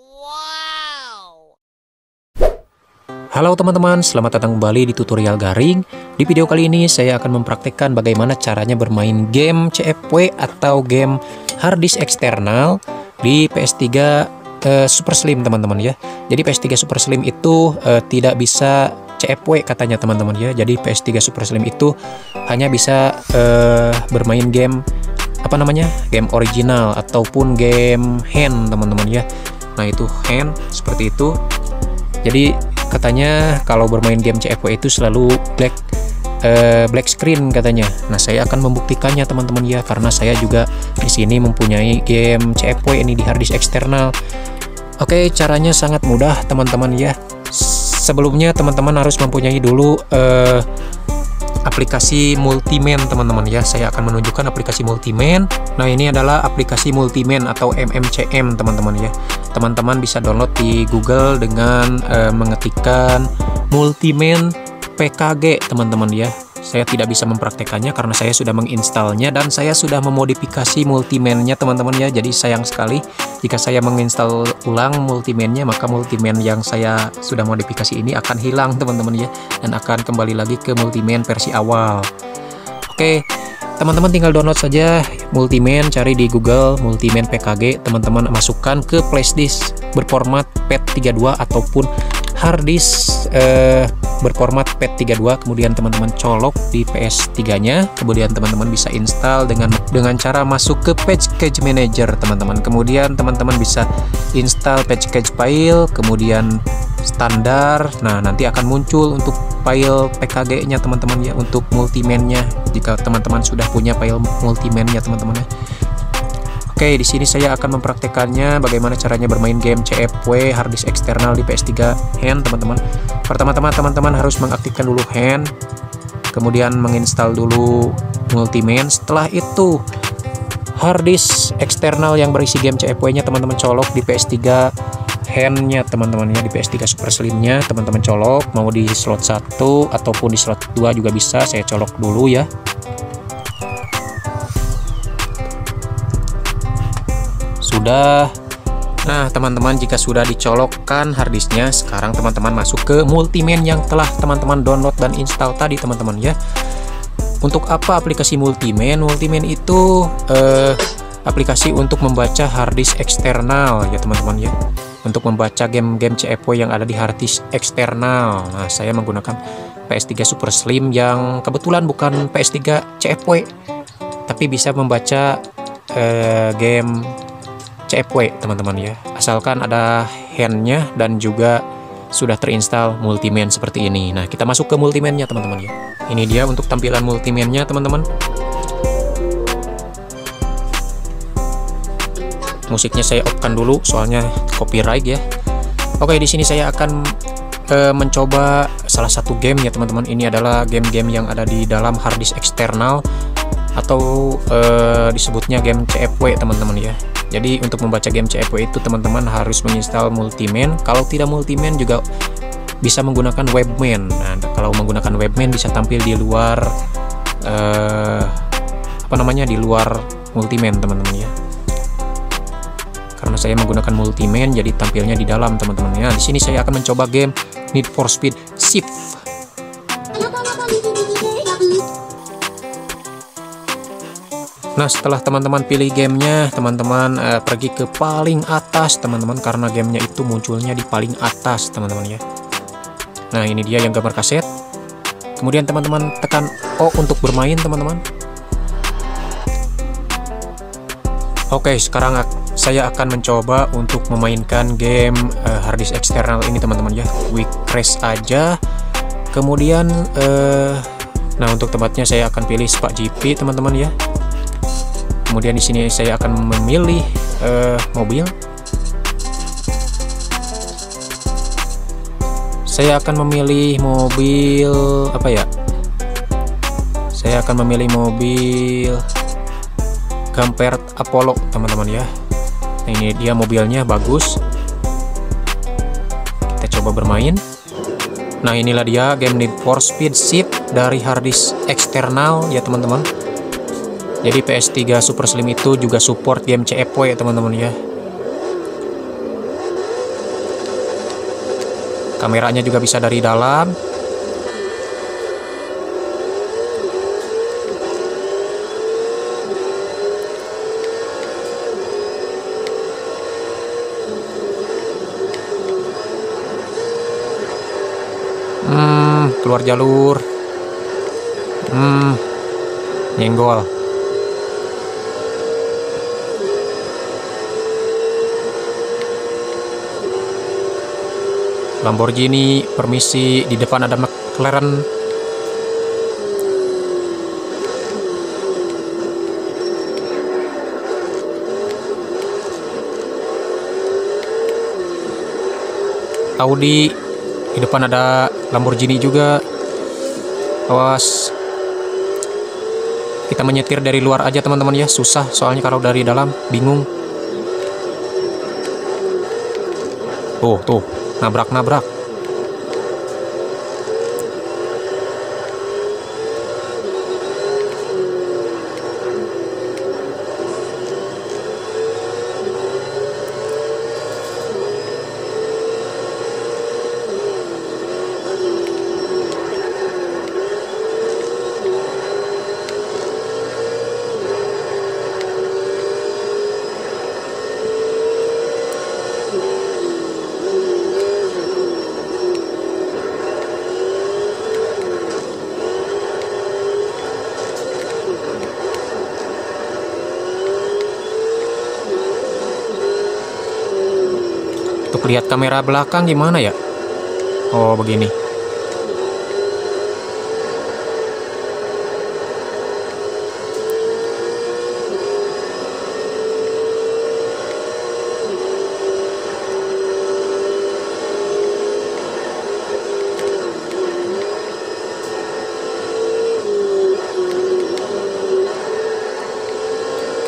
Wow. Halo teman-teman, selamat datang kembali di tutorial Garing. Di video kali ini saya akan mempraktekkan bagaimana caranya bermain game CFW atau game harddisk eksternal di PS3 eh, Super Slim teman-teman ya. Jadi PS3 Super Slim itu eh, tidak bisa CFW katanya teman-teman ya. Jadi PS3 Super Slim itu hanya bisa eh, bermain game apa namanya? game original ataupun game hand teman-teman ya. Nah, itu hand seperti itu. Jadi katanya kalau bermain game CFW itu selalu black eh, black screen katanya. Nah, saya akan membuktikannya teman-teman ya karena saya juga di sini mempunyai game CFW ini di harddisk eksternal. Oke, caranya sangat mudah teman-teman ya. Sebelumnya teman-teman harus mempunyai dulu eh, aplikasi Multiman teman-teman ya. Saya akan menunjukkan aplikasi Multiman. Nah, ini adalah aplikasi Multiman atau MMCM teman-teman ya. Teman-teman bisa download di Google dengan eh, mengetikkan Multiman PKG teman-teman ya. Saya tidak bisa mempraktekannya karena saya sudah menginstalnya dan saya sudah memodifikasi Multiman-nya teman-teman ya. Jadi sayang sekali jika saya menginstal ulang Multiman-nya maka Multiman yang saya sudah modifikasi ini akan hilang teman-teman ya dan akan kembali lagi ke Multiman versi awal. Oke, teman-teman tinggal download saja Multiman, cari di Google Multiman PKG, teman-teman masukkan ke flashdisk berformat FAT32 ataupun harddisk eh, berformat FAT32 kemudian teman-teman colok di PS3-nya kemudian teman-teman bisa install dengan dengan cara masuk ke package manager teman-teman. Kemudian teman-teman bisa install package file kemudian standar. Nah nanti akan muncul untuk file PKG-nya teman-teman ya untuk multiman-nya. Jika teman-teman sudah punya file multiman-nya teman-teman ya Oke, di sini saya akan mempraktekannya bagaimana caranya bermain game CFW harddisk eksternal di PS3 hand, teman-teman. Pertama-tama teman-teman harus mengaktifkan dulu hand, kemudian menginstal dulu Multiman. Setelah itu harddisk eksternal yang berisi game CFW-nya teman-teman colok di PS3 hand-nya teman-teman ya di PS3 Super Slim-nya teman-teman colok mau di slot 1 ataupun di slot 2 juga bisa saya colok dulu ya sudah. Nah teman-teman jika sudah dicolokkan harddisknya sekarang teman-teman masuk ke Multiman yang telah teman-teman download dan install tadi teman-teman ya. Untuk apa aplikasi Multiman? Multiman itu eh, aplikasi untuk membaca harddisk eksternal ya teman-teman ya. Untuk membaca game-game CFW yang ada di harddisk eksternal. Nah saya menggunakan PS3 Super Slim yang kebetulan bukan PS3 CFW tapi bisa membaca eh, game CFW teman-teman ya. Asalkan ada handnya dan juga sudah terinstall multiman seperti ini. Nah kita masuk ke multimannya teman-teman ya. Ini dia untuk tampilan multimannya teman-teman. Musiknya saya off-kan dulu soalnya copyright ya. Oke di sini saya akan e, mencoba salah satu game ya teman-teman. Ini adalah game-game yang ada di dalam harddisk eksternal atau e, disebutnya game CFW teman-teman ya jadi untuk membaca game CFW itu teman-teman harus menginstal Multiman. Kalau tidak Multiman juga bisa menggunakan Webman. Nah, kalau menggunakan Webman bisa tampil di luar eh, apa namanya di luar Multiman teman-teman ya. Karena saya menggunakan Multiman jadi tampilnya di dalam teman-teman ya. Di sini saya akan mencoba game Need for Speed Shift. Nah setelah teman-teman pilih gamenya teman-teman uh, pergi ke paling atas teman-teman karena gamenya itu munculnya di paling atas teman-teman ya. Nah ini dia yang gambar kaset. Kemudian teman-teman tekan O untuk bermain teman-teman. Oke sekarang saya akan mencoba untuk memainkan game uh, harddisk eksternal ini teman-teman ya. Quick crash aja. Kemudian uh, nah untuk tempatnya saya akan pilih Spark GP teman-teman ya kemudian di sini saya akan memilih uh, mobil. Saya akan memilih mobil apa ya? Saya akan memilih mobil Gampert Apollo teman-teman ya. Nah, ini dia mobilnya bagus. Kita coba bermain. Nah inilah dia game Need for Speed Shift dari harddisk eksternal ya teman-teman jadi PS3 Super Slim itu juga support game CFW ya teman-teman ya kameranya juga bisa dari dalam Hmm, keluar jalur. Hmm, nyenggol. Lamborghini, permisi, di depan ada McLaren. Audi, di depan ada Lamborghini juga. Awas. Kita menyetir dari luar aja teman-teman ya, susah soalnya kalau dari dalam bingung. Oh, tuh, nabrak-nabrak Untuk lihat kamera belakang gimana ya? Oh, begini.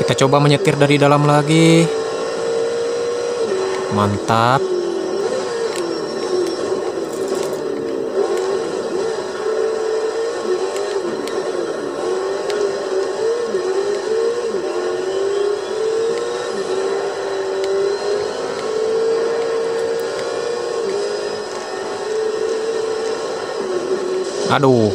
Kita coba menyetir dari dalam lagi. Mantap. Aduh,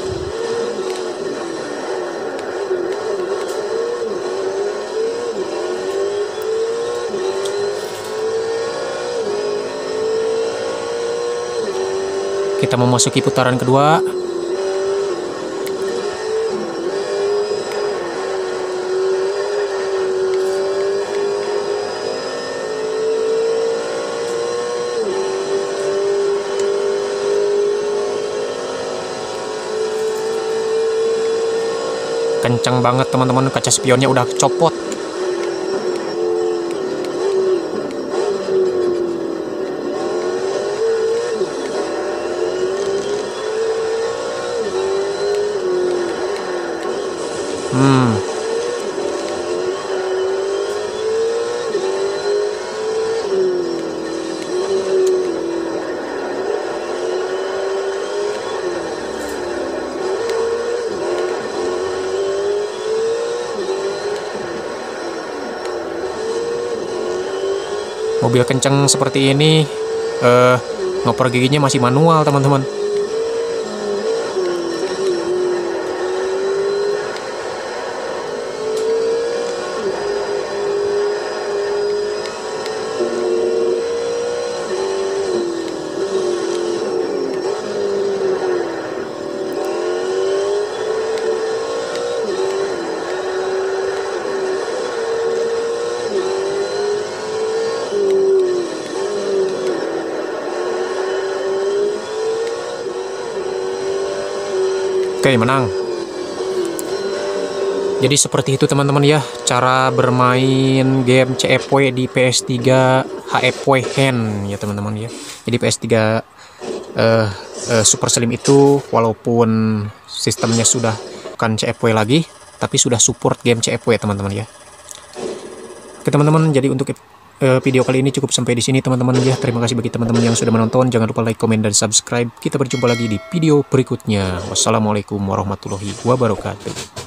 Kita memasuki putaran kedua. Kencang banget teman-teman, kaca spionnya udah copot. Mobil kenceng seperti ini, eh, ngoper giginya masih manual teman-teman. Oke, menang. Jadi seperti itu teman-teman ya, cara bermain game CFW di PS3 HFW Hand ya teman-teman ya. Jadi PS3 uh, uh, Super Slim itu walaupun sistemnya sudah bukan CFW lagi, tapi sudah support game CFW teman-teman ya. Oke teman-teman, jadi untuk uh, video kali ini cukup sampai di sini teman-teman ya. Terima kasih bagi teman-teman yang sudah menonton. Jangan lupa like, komen, dan subscribe. Kita berjumpa lagi di video berikutnya. Wassalamualaikum warahmatullahi wabarakatuh.